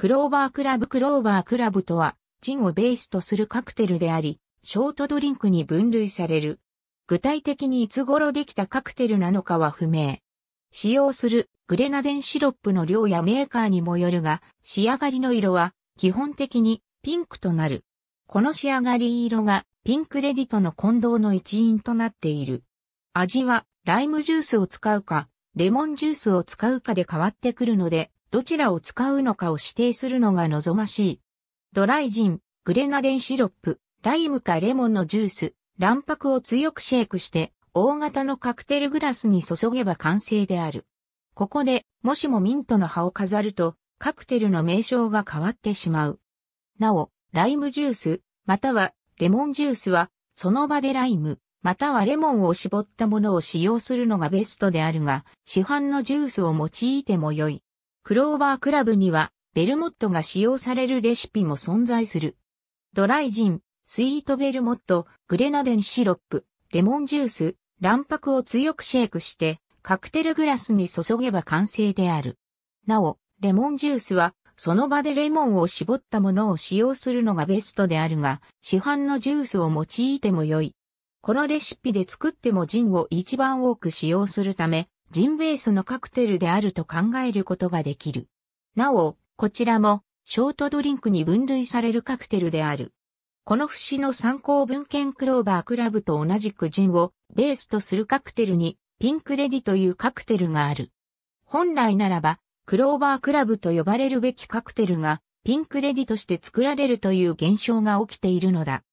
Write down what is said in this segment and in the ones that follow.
クローバークラブクローバークラブとは、ジンをベースとするカクテルであり、ショートドリンクに分類される。具体的にいつ頃できたカクテルなのかは不明。使用するグレナデンシロップの量やメーカーにもよるが、仕上がりの色は基本的にピンクとなる。この仕上がり色がピンクレディトの混同の一因となっている。味はライムジュースを使うか、レモンジュースを使うかで変わってくるので、どちらを使うのかを指定するのが望ましい。ドライジン、グレナデンシロップ、ライムかレモンのジュース、卵白を強くシェイクして、大型のカクテルグラスに注げば完成である。ここで、もしもミントの葉を飾ると、カクテルの名称が変わってしまう。なお、ライムジュース、またはレモンジュースは、その場でライム、またはレモンを絞ったものを使用するのがベストであるが、市販のジュースを用いても良い。クローバークラブには、ベルモットが使用されるレシピも存在する。ドライジン、スイートベルモット、グレナデンシロップ、レモンジュース、卵白を強くシェイクして、カクテルグラスに注げば完成である。なお、レモンジュースはその場でレモンを絞ったものを使用するのがベストであるが、市販のジュースを用いても良い。このレシピで作ってもジンを一番多く使用するため、ジンベースのカクテルであると考えることができる。なお、こちらも、ショートドリンクに分類されるカクテルである。この節の参考文献クローバークラブと同じくジンをベースとするカクテルにピンクレディというカクテルがある。本来ならばクローバークラブと呼ばれるべきカクテルがピンクレディとして作られるという現象が起きているのだ。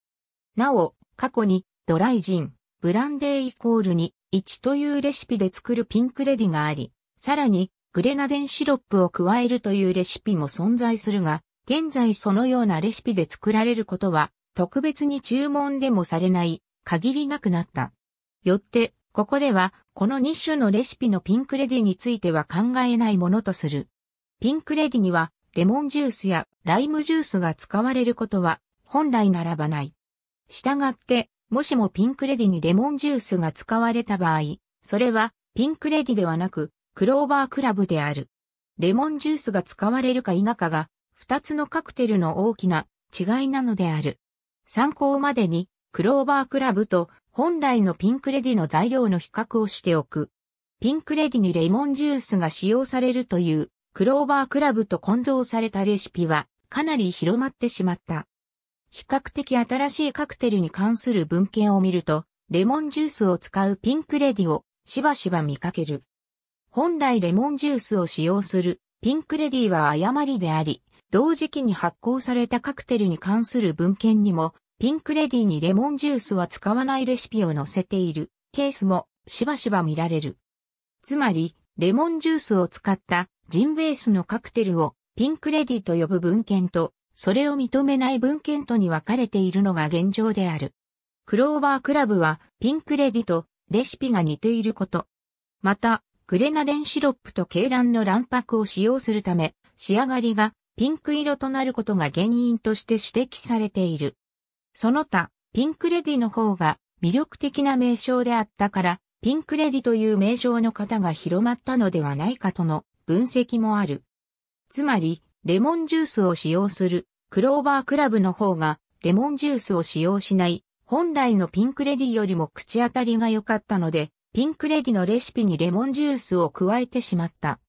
なお、過去にドライジン、ブランデーイコールに1というレシピで作るピンクレディがあり、さらにグレナデンシロップを加えるというレシピも存在するが、現在そのようなレシピで作られることは特別に注文でもされない限りなくなった。よって、ここでは、この2種のレシピのピンクレディについては考えないものとする。ピンクレディには、レモンジュースやライムジュースが使われることは、本来ならばない。したがって、もしもピンクレディにレモンジュースが使われた場合、それは、ピンクレディではなく、クローバークラブである。レモンジュースが使われるか否かが、二つのカクテルの大きな違いなのである。参考までに、クローバークラブと本来のピンクレディの材料の比較をしておく。ピンクレディにレモンジュースが使用されるというクローバークラブと混同されたレシピはかなり広まってしまった。比較的新しいカクテルに関する文献を見ると、レモンジュースを使うピンクレディをしばしば見かける。本来レモンジュースを使用するピンクレディは誤りであり、同時期に発行されたカクテルに関する文献にもピンクレディにレモンジュースは使わないレシピを載せているケースもしばしば見られる。つまり、レモンジュースを使ったジンベースのカクテルをピンクレディと呼ぶ文献と、それを認めない文献とに分かれているのが現状である。クローバークラブはピンクレディとレシピが似ていること。また、グレナデンシロップと鶏卵の卵白を使用するため、仕上がりがピンク色となることが原因として指摘されている。その他、ピンクレディの方が魅力的な名称であったから、ピンクレディという名称の方が広まったのではないかとの分析もある。つまり、レモンジュースを使用するクローバークラブの方がレモンジュースを使用しない本来のピンクレディよりも口当たりが良かったので、ピンクレディのレシピにレモンジュースを加えてしまった。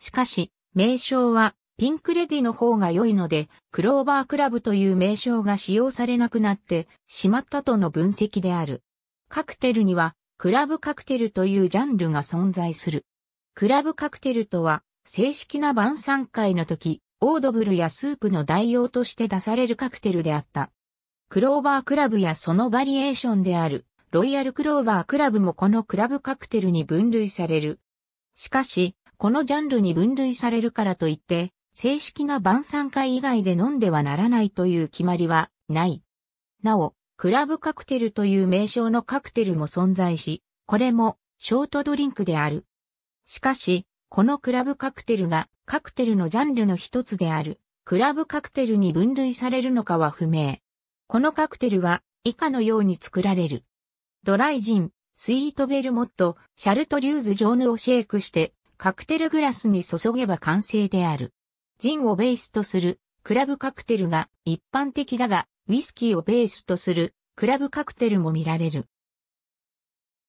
しかし、名称はピンクレディの方が良いので、クローバークラブという名称が使用されなくなってしまったとの分析である。カクテルには、クラブカクテルというジャンルが存在する。クラブカクテルとは、正式な晩餐会の時、オードブルやスープの代用として出されるカクテルであった。クローバークラブやそのバリエーションである、ロイヤルクローバークラブもこのクラブカクテルに分類される。しかし、このジャンルに分類されるからといって、正式な晩餐会以外で飲んではならないという決まりはない。なお、クラブカクテルという名称のカクテルも存在し、これもショートドリンクである。しかし、このクラブカクテルがカクテルのジャンルの一つであるクラブカクテルに分類されるのかは不明。このカクテルは以下のように作られる。ドライジン、スイートベルモット、シャルトリューズジョーヌをシェイクしてカクテルグラスに注げば完成である。ジンをベースとするクラブカクテルが一般的だが、ウイスキーをベースとするクラブカクテルも見られる。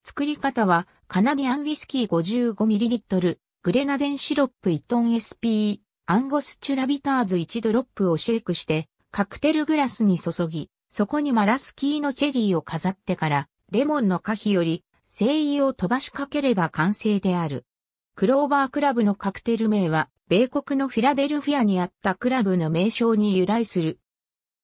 作り方は、カナディアンウィスキー 55ml、グレナデンシロップ1トン SP、アンゴスチュラビターズ1ドロップをシェイクして、カクテルグラスに注ぎ、そこにマラスキーノチェリーを飾ってから、レモンの果皮より、精油を飛ばしかければ完成である。クローバークラブのカクテル名は、米国のフィラデルフィアにあったクラブの名称に由来する。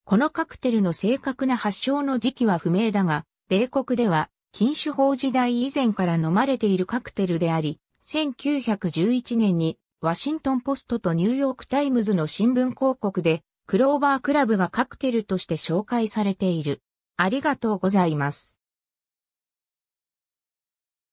このカクテルの正確な発祥の時期は不明だが、米国では禁酒法時代以前から飲まれているカクテルであり、1911年にワシントンポストとニューヨークタイムズの新聞広告でクローバークラブがカクテルとして紹介されている。ありがとうございます。